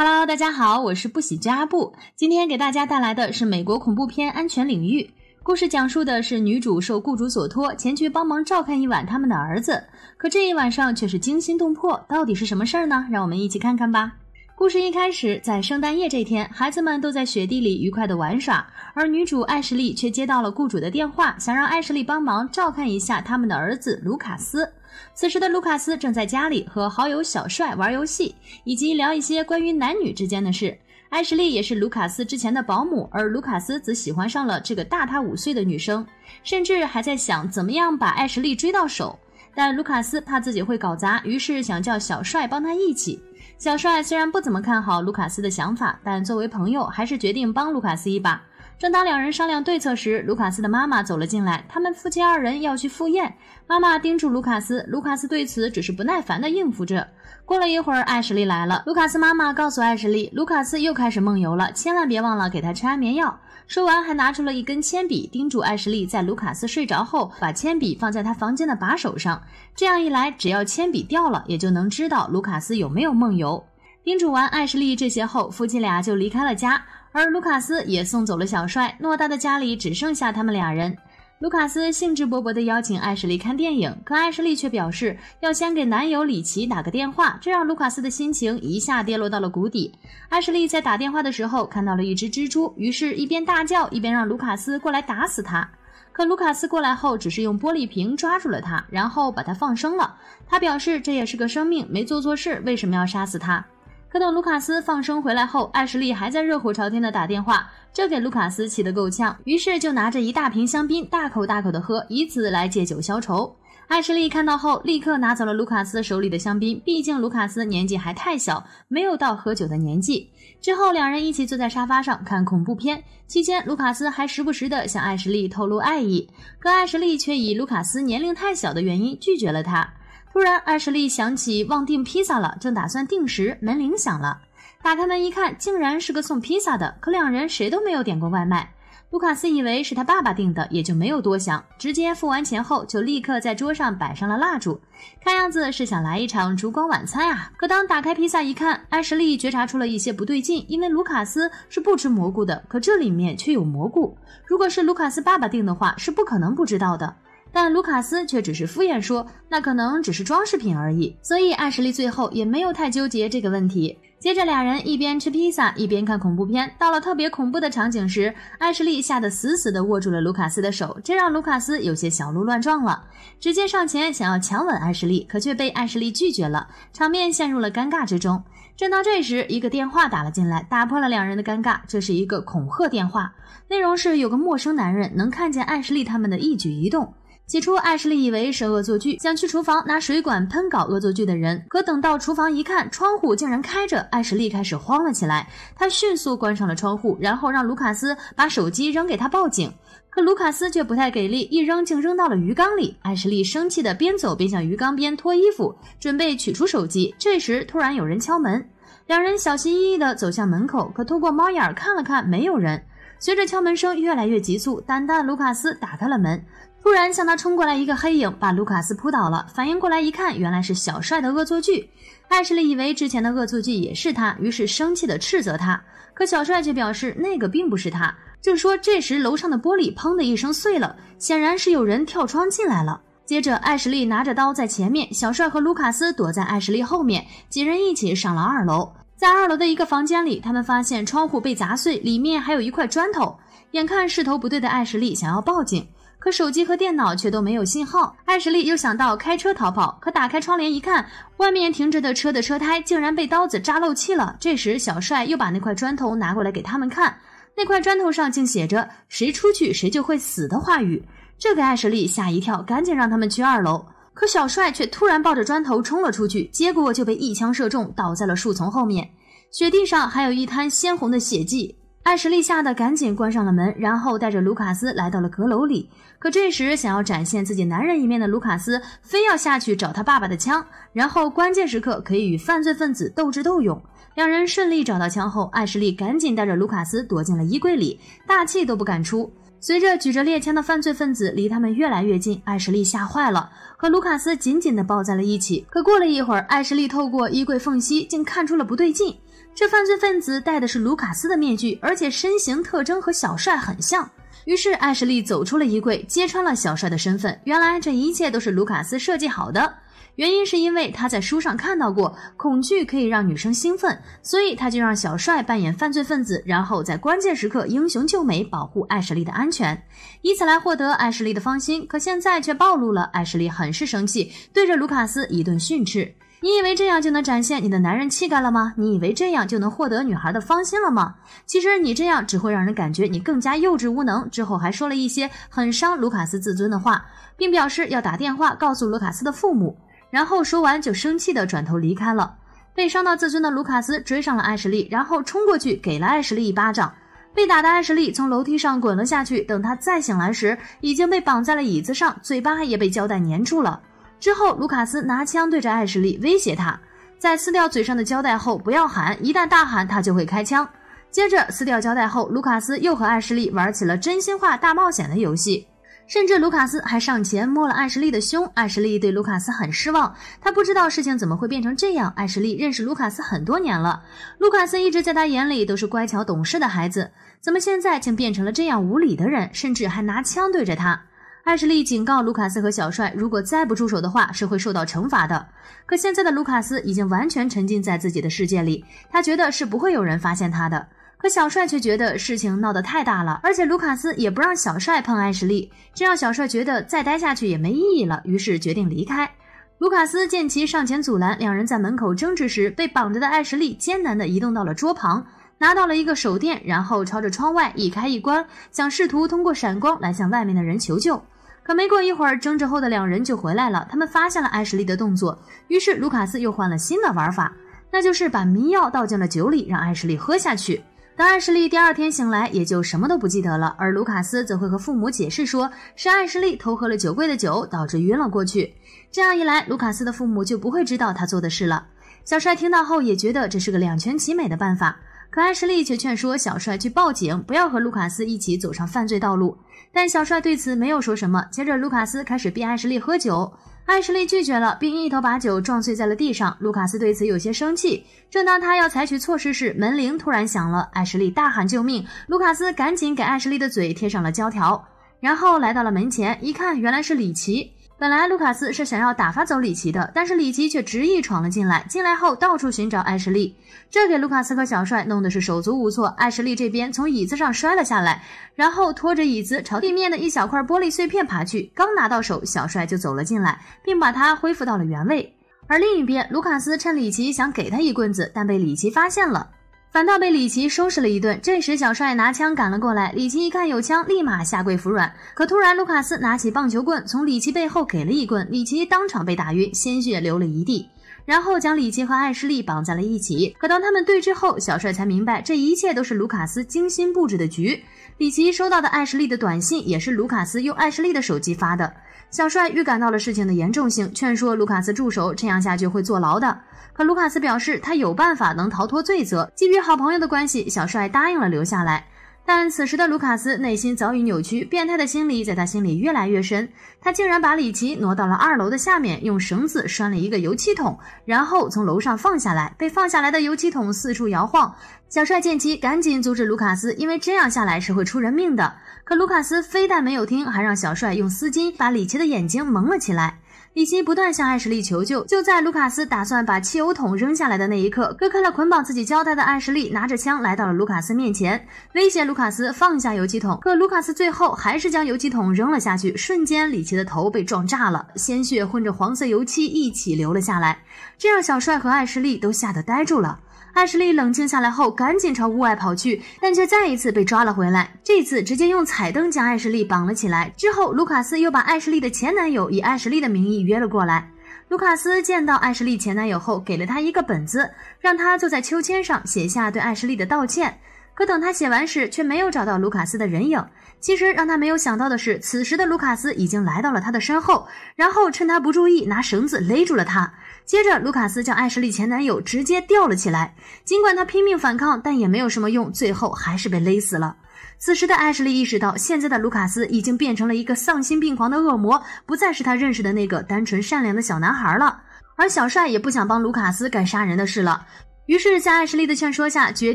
Hello，大家好，我是不喜之阿布。今天给大家带来的是美国恐怖片《安全领域》。故事讲述的是女主受雇主所托前去帮忙照看一晚他们的儿子，可这一晚上却是惊心动魄。到底是什么事儿呢？让我们一起看看吧。故事一开始，在圣诞夜这天，孩子们都在雪地里愉快地玩耍，而女主艾什莉却接到了雇主的电话，想让艾什莉帮忙照看一下他们的儿子卢卡斯。此时的卢卡斯正在家里和好友小帅玩游戏，以及聊一些关于男女之间的事。艾什莉也是卢卡斯之前的保姆，而卢卡斯则喜欢上了这个大他五岁的女生，甚至还在想怎么样把艾什莉追到手。但卢卡斯怕自己会搞砸，于是想叫小帅帮他一起。小帅虽然不怎么看好卢卡斯的想法，但作为朋友，还是决定帮卢卡斯一把。正当两人商量对策时，卢卡斯的妈妈走了进来。他们夫妻二人要去赴宴，妈妈叮嘱卢卡斯，卢卡斯对此只是不耐烦地应付着。过了一会儿，艾什莉来了。卢卡斯妈妈告诉艾什莉，卢卡斯又开始梦游了，千万别忘了给他吃安眠药。说完，还拿出了一根铅笔，叮嘱艾什莉在卢卡斯睡着后，把铅笔放在他房间的把手上。这样一来，只要铅笔掉了，也就能知道卢卡斯有没有梦游。叮嘱完艾什莉这些后，夫妻俩就离开了家。而卢卡斯也送走了小帅，偌大的家里只剩下他们俩人。卢卡斯兴致勃勃地邀请艾什莉看电影，可艾什莉却表示要先给男友里奇打个电话，这让卢卡斯的心情一下跌落到了谷底。艾什莉在打电话的时候看到了一只蜘蛛，于是一边大叫一边让卢卡斯过来打死它。可卢卡斯过来后，只是用玻璃瓶抓住了它，然后把它放生了。他表示这也是个生命，没做错事，为什么要杀死它？可等卢卡斯放生回来后，艾什莉还在热火朝天的打电话，这给卢卡斯气得够呛，于是就拿着一大瓶香槟，大口大口的喝，以此来借酒消愁。艾什莉看到后，立刻拿走了卢卡斯手里的香槟，毕竟卢卡斯年纪还太小，没有到喝酒的年纪。之后，两人一起坐在沙发上看恐怖片，期间卢卡斯还时不时的向艾什莉透露爱意，可艾什莉却以卢卡斯年龄太小的原因拒绝了他。突然，艾什莉想起忘订披萨了，正打算定时，门铃响了。打开门一看，竟然是个送披萨的。可两人谁都没有点过外卖。卢卡斯以为是他爸爸订的，也就没有多想，直接付完钱后就立刻在桌上摆上了蜡烛，看样子是想来一场烛光晚餐啊。可当打开披萨一看，艾什莉觉察出了一些不对劲，因为卢卡斯是不吃蘑菇的，可这里面却有蘑菇。如果是卢卡斯爸爸订的话，是不可能不知道的。但卢卡斯却只是敷衍说：“那可能只是装饰品而已。”所以艾什莉最后也没有太纠结这个问题。接着，俩人一边吃披萨一边看恐怖片。到了特别恐怖的场景时，艾什莉吓得死死地握住了卢卡斯的手，这让卢卡斯有些小鹿乱撞了，直接上前想要强吻艾什莉，可却被艾什莉拒绝了，场面陷入了尴尬之中。正当这时，一个电话打了进来，打破了两人的尴尬。这是一个恐吓电话，内容是有个陌生男人能看见艾什莉他们的一举一动。起初，艾什莉以为是恶作剧，想去厨房拿水管喷搞恶作剧的人。可等到厨房一看，窗户竟然开着，艾什莉开始慌了起来。她迅速关上了窗户，然后让卢卡斯把手机扔给他报警。可卢卡斯却不太给力，一扔竟扔到了鱼缸里。艾什莉生气的边走边向鱼缸边脱衣服，准备取出手机。这时，突然有人敲门，两人小心翼翼地走向门口，可通过猫眼看了看，没有人。随着敲门声越来越急促，胆大的卢卡斯打开了门。突然向他冲过来一个黑影，把卢卡斯扑倒了。反应过来一看，原来是小帅的恶作剧。艾什莉以为之前的恶作剧也是他，于是生气的斥责他。可小帅却表示那个并不是他。正说，这时楼上的玻璃砰的一声碎了，显然是有人跳窗进来了。接着，艾什莉拿着刀在前面，小帅和卢卡斯躲在艾什莉后面，几人一起上了二楼。在二楼的一个房间里，他们发现窗户被砸碎，里面还有一块砖头。眼看势头不对的艾什莉想要报警。可手机和电脑却都没有信号，艾什莉又想到开车逃跑，可打开窗帘一看，外面停着的车的车胎竟然被刀子扎漏气了。这时，小帅又把那块砖头拿过来给他们看，那块砖头上竟写着“谁出去谁就会死”的话语，这给艾什莉吓一跳，赶紧让他们去二楼。可小帅却突然抱着砖头冲了出去，结果就被一枪射中，倒在了树丛后面，雪地上还有一滩鲜红的血迹。艾什莉吓得赶紧关上了门，然后带着卢卡斯来到了阁楼里。可这时，想要展现自己男人一面的卢卡斯，非要下去找他爸爸的枪，然后关键时刻可以与犯罪分子斗智斗勇。两人顺利找到枪后，艾什莉赶紧带着卢卡斯躲进了衣柜里，大气都不敢出。随着举着猎枪的犯罪分子离他们越来越近，艾什莉吓坏了，和卢卡斯紧紧地抱在了一起。可过了一会儿，艾什莉透过衣柜缝隙竟看出了不对劲。这犯罪分子戴的是卢卡斯的面具，而且身形特征和小帅很像。于是艾什莉走出了衣柜，揭穿了小帅的身份。原来这一切都是卢卡斯设计好的。原因是因为他在书上看到过，恐惧可以让女生兴奋，所以他就让小帅扮演犯罪分子，然后在关键时刻英雄救美，保护艾什莉的安全，以此来获得艾什莉的芳心。可现在却暴露了，艾什莉很是生气，对着卢卡斯一顿训斥。你以为这样就能展现你的男人气概了吗？你以为这样就能获得女孩的芳心了吗？其实你这样只会让人感觉你更加幼稚无能。之后还说了一些很伤卢卡斯自尊的话，并表示要打电话告诉卢卡斯的父母。然后说完就生气的转头离开了。被伤到自尊的卢卡斯追上了艾什莉，然后冲过去给了艾什莉一巴掌。被打的艾什莉从楼梯上滚了下去。等他再醒来时，已经被绑在了椅子上，嘴巴也被胶带粘住了。之后，卢卡斯拿枪对着艾什莉威胁他，在撕掉嘴上的胶带后不要喊，一旦大喊他就会开枪。接着撕掉胶带后，卢卡斯又和艾什莉玩起了真心话大冒险的游戏。甚至卢卡斯还上前摸了艾什莉的胸，艾什莉对卢卡斯很失望，他不知道事情怎么会变成这样。艾什莉认识卢卡斯很多年了，卢卡斯一直在他眼里都是乖巧懂事的孩子，怎么现在竟变成了这样无理的人，甚至还拿枪对着他？艾什莉警告卢卡斯和小帅，如果再不住手的话，是会受到惩罚的。可现在的卢卡斯已经完全沉浸在自己的世界里，他觉得是不会有人发现他的。可小帅却觉得事情闹得太大了，而且卢卡斯也不让小帅碰艾什莉，这让小帅觉得再待下去也没意义了，于是决定离开。卢卡斯见其上前阻拦，两人在门口争执时，被绑着的艾什莉艰难地移动到了桌旁，拿到了一个手电，然后朝着窗外一开一关，想试图通过闪光来向外面的人求救。可没过一会儿，争执后的两人就回来了，他们发现了艾什莉的动作，于是卢卡斯又换了新的玩法，那就是把迷药倒进了酒里，让艾什莉喝下去。当艾什莉第二天醒来，也就什么都不记得了。而卢卡斯则会和父母解释，说是艾什莉偷喝了酒柜的酒，导致晕了过去。这样一来，卢卡斯的父母就不会知道他做的事了。小帅听到后也觉得这是个两全其美的办法，可艾什莉却劝说小帅去报警，不要和卢卡斯一起走上犯罪道路。但小帅对此没有说什么。接着，卢卡斯开始逼艾什莉喝酒。艾什莉拒绝了，并一头把酒撞碎在了地上。卢卡斯对此有些生气。正当他要采取措施时，门铃突然响了。艾什莉大喊救命，卢卡斯赶紧给艾什莉的嘴贴上了胶条，然后来到了门前，一看原来是里奇。本来卢卡斯是想要打发走里奇的，但是里奇却执意闯了进来。进来后到处寻找艾什莉，这给卢卡斯和小帅弄得是手足无措。艾什莉这边从椅子上摔了下来，然后拖着椅子朝地面的一小块玻璃碎片爬去。刚拿到手，小帅就走了进来，并把它恢复到了原位。而另一边，卢卡斯趁里奇想给他一棍子，但被里奇发现了。反倒被李奇收拾了一顿。这时，小帅拿枪赶了过来。李奇一看有枪，立马下跪服软。可突然，卢卡斯拿起棒球棍，从李奇背后给了一棍，李奇当场被打晕，鲜血流了一地。然后将李奇和艾什莉绑在了一起。可当他们对峙后，小帅才明白，这一切都是卢卡斯精心布置的局。李奇收到的艾什莉的短信，也是卢卡斯用艾什莉的手机发的。小帅预感到了事情的严重性，劝说卢卡斯住手，这样下去会坐牢的。可卢卡斯表示，他有办法能逃脱罪责。基于好朋友的关系，小帅答应了留下来。但此时的卢卡斯内心早已扭曲，变态的心理在他心里越来越深。他竟然把里奇挪到了二楼的下面，用绳子拴了一个油漆桶，然后从楼上放下来。被放下来的油漆桶四处摇晃。小帅见其赶紧阻止卢卡斯，因为这样下来是会出人命的。可卢卡斯非但没有听，还让小帅用丝巾把里奇的眼睛蒙了起来。里奇不断向艾什利求救，就在卢卡斯打算把汽油桶扔下来的那一刻，割开了捆绑自己胶带的艾什利拿着枪来到了卢卡斯面前，威胁卢卡斯放下油漆桶。可卢卡斯最后还是将油漆桶扔了下去，瞬间里奇的头被撞炸了，鲜血混着黄色油漆一起流了下来，这让小帅和艾什利都吓得呆住了。艾什莉冷静下来后，赶紧朝屋外跑去，但却再一次被抓了回来。这次直接用彩灯将艾什莉绑了起来。之后，卢卡斯又把艾什莉的前男友以艾什莉的名义约了过来。卢卡斯见到艾什莉前男友后，给了他一个本子，让他坐在秋千上写下对艾什莉的道歉。可等他写完时，却没有找到卢卡斯的人影。其实让他没有想到的是，此时的卢卡斯已经来到了他的身后，然后趁他不注意，拿绳子勒住了他。接着，卢卡斯将艾什莉前男友直接吊了起来。尽管他拼命反抗，但也没有什么用，最后还是被勒死了。此时的艾什莉意识到，现在的卢卡斯已经变成了一个丧心病狂的恶魔，不再是他认识的那个单纯善良的小男孩了。而小帅也不想帮卢卡斯干杀人的事了。于是，在艾什莉的劝说下，决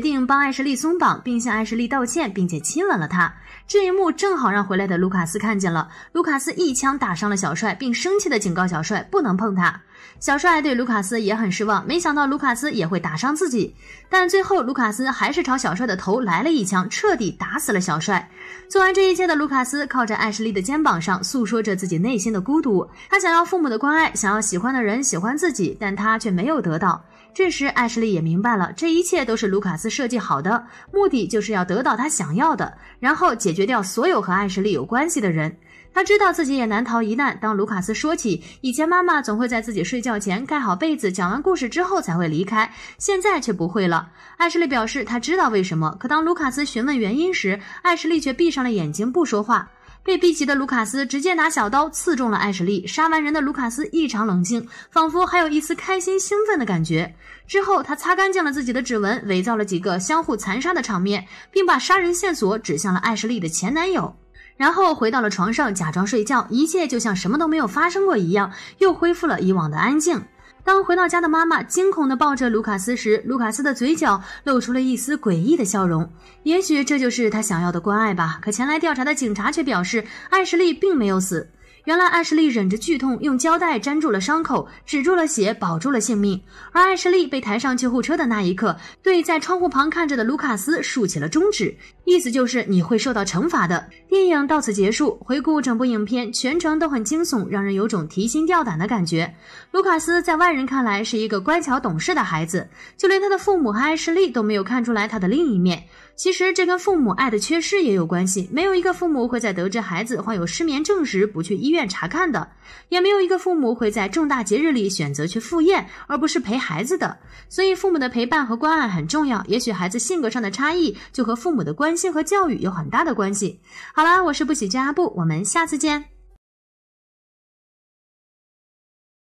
定帮艾什莉松绑，并向艾什莉道歉，并且亲吻了她。这一幕正好让回来的卢卡斯看见了。卢卡斯一枪打伤了小帅，并生气地警告小帅不能碰他。小帅对卢卡斯也很失望，没想到卢卡斯也会打伤自己。但最后，卢卡斯还是朝小帅的头来了一枪，彻底打死了小帅。做完这一切的卢卡斯，靠着艾什莉的肩膀上，诉说着自己内心的孤独。他想要父母的关爱，想要喜欢的人喜欢自己，但他却没有得到。这时，艾什莉也明白了，这一切都是卢卡斯设计好的，目的就是要得到他想要的，然后解决掉所有和艾什莉有关系的人。他知道自己也难逃一难。当卢卡斯说起以前妈妈总会在自己睡觉前盖好被子，讲完故事之后才会离开，现在却不会了。艾什莉表示他知道为什么，可当卢卡斯询问原因时，艾什莉却闭上了眼睛不说话。被逼急的卢卡斯直接拿小刀刺中了艾什莉。杀完人的卢卡斯异常冷静，仿佛还有一丝开心兴奋的感觉。之后，他擦干净了自己的指纹，伪造了几个相互残杀的场面，并把杀人线索指向了艾什莉的前男友。然后回到了床上，假装睡觉，一切就像什么都没有发生过一样，又恢复了以往的安静。当回到家的妈妈惊恐地抱着卢卡斯时，卢卡斯的嘴角露出了一丝诡异的笑容。也许这就是他想要的关爱吧。可前来调查的警察却表示，艾什莉并没有死。原来艾什莉忍着剧痛，用胶带粘住了伤口，止住了血，保住了性命。而艾什莉被抬上救护车的那一刻，对在窗户旁看着的卢卡斯竖起了中指，意思就是你会受到惩罚的。电影到此结束。回顾整部影片，全程都很惊悚，让人有种提心吊胆的感觉。卢卡斯在外人看来是一个乖巧懂事的孩子，就连他的父母和艾什莉都没有看出来他的另一面。其实这跟父母爱的缺失也有关系。没有一个父母会在得知孩子患有失眠症时不去医院查看的，也没有一个父母会在重大节日里选择去赴宴而不是陪孩子的。所以父母的陪伴和关爱很重要。也许孩子性格上的差异就和父母的关心和教育有很大的关系。好啦，我是不喜之阿布，我们下次见。